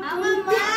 妈妈。妈